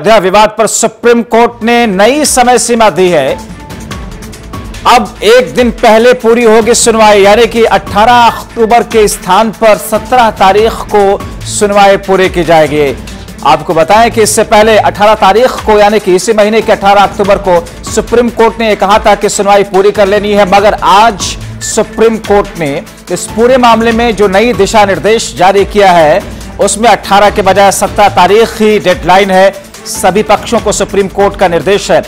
अयोध्या विवाद पर supreme court ने नई समय सीमा दी है। अब एक दिन पहले पूरी होगी सुनवाई, यानी कि 18 अक्टूबर के स्थान पर 17 तारीख को सुनवाई पूरी की जाएगी। आपको बताएँ कि इससे पहले 18 तारीख को, यानी कि इसी महीने के 18 अक्टूबर को, सुप्रीम कोर्ट ने कहा था कि सुनवाई पूरी कर लेनी है, मगर आज सुप्रीम कोर्ट ने इस पूरे मामले में जो नई दिशा निर्देश जारी किया है, उसमें 18 के बजाय 17 तारीख ही डेडलाइन है। सभी पक्षों को सुप्रीम कोर्ट का निर्देश है।